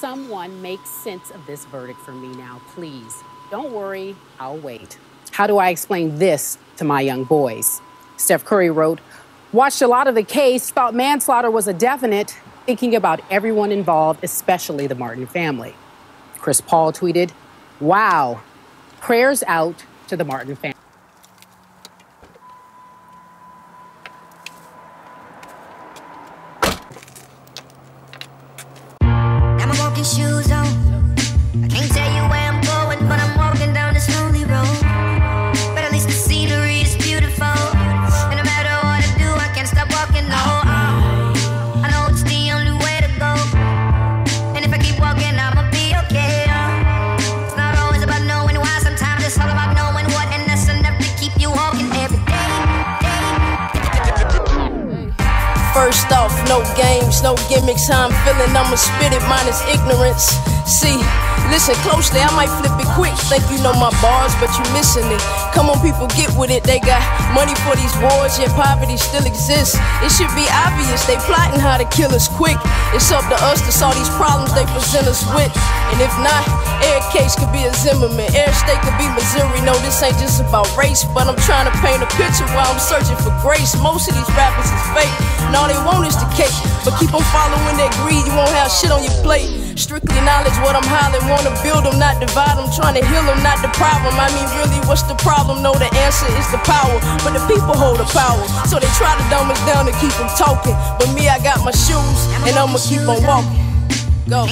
someone make sense of this verdict for me now, please? Don't worry, I'll wait. How do I explain this to my young boys? Steph Curry wrote, Watched a lot of the case, thought manslaughter was a definite, thinking about everyone involved, especially the Martin family. Chris Paul tweeted, Wow, prayers out to the Martin family. Shoes on. First off, no games, no gimmicks. How I'm feeling, I'ma spit it, minus ignorance. See, listen closely, I might flip it quick. Think you know my bars, but you missing it. Come on, people, get with it. They got money for these wars, yet poverty still exists. It should be obvious, they plotting how to kill us quick. It's up to us to solve these problems they present us with. And if not, air case could be a Zimmerman, air state could be Missouri. No, this ain't just about race, but I'm trying to paint a picture while I'm searching for grace. Most of these rappers is fake, and all they want is the cake. But keep on following that greed, you won't have shit on your plate. Strictly knowledge, what I'm hollering, wanna build them, not divide them, trying to heal them, not the problem. I mean, really, what's the problem? No, the answer is the power, but the people hold the power. So they try to dumb us down to keep them talking. But me, I got my shoes, and I'ma keep on walking. Go.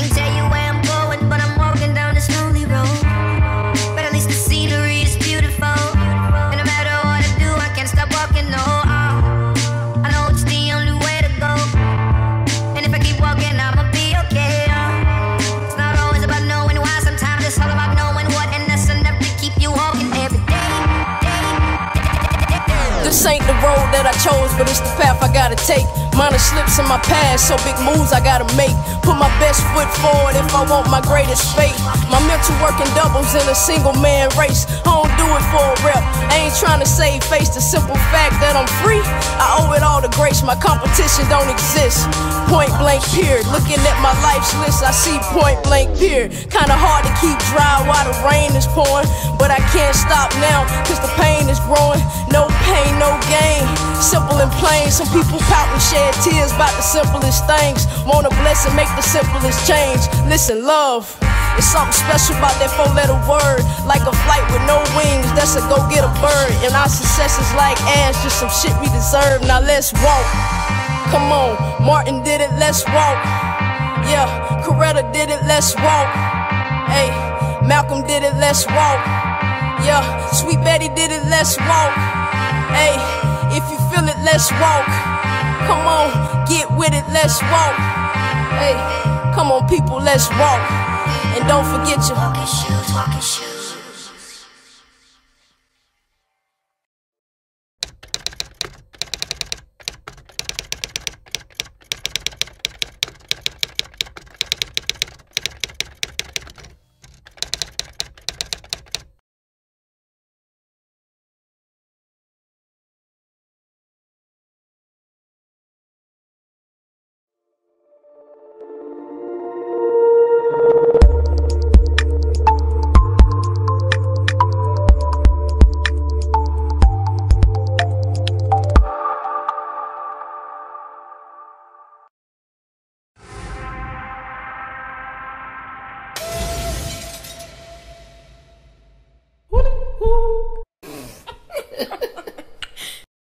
This ain't the road that I chose, but it's the path I gotta take. Minor slips in my past, so big moves I gotta make. Put my best foot forward if I want my greatest fate. My mental working doubles in a single man race. I don't do it for a rep. I ain't trying to save face. The simple fact that I'm free, owe it all to grace. My competition don't exist. Point blank period. Looking at my life's list, I see point blank period. Kinda hard to keep dry while the rain is pouring, but I can't stop now, cause the pain is growing. No pain, no gain. Simple and plain. Some people pout and shed tears about the simplest things. Want a blessing, make the simplest change. Listen, love. It's something special about that four letter word. Like a flight with no wings, that's a go get a bird. And our success is like ass, just some shit we deserve. Now let's walk. Come on, Martin did it, let's walk. Yeah, Coretta did it, let's walk. Hey, Malcolm did it, let's walk. Yeah, Sweet Betty did it, let's walk. Hey, if you feel it, let's walk. Come on, get with it, let's walk. Hey, come on, people, let's walk. And don't forget your Walking shoes, walking shoes.